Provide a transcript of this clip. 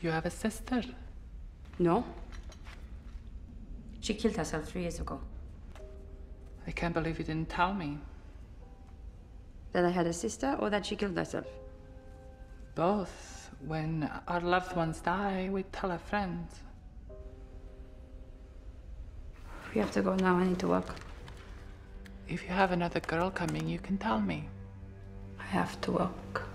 You have a sister? No. She killed herself three years ago. I can't believe you didn't tell me. That I had a sister or that she killed herself? Both. When our loved ones die, we tell our friends. We have to go now. I need to work. If you have another girl coming, you can tell me. I have to work.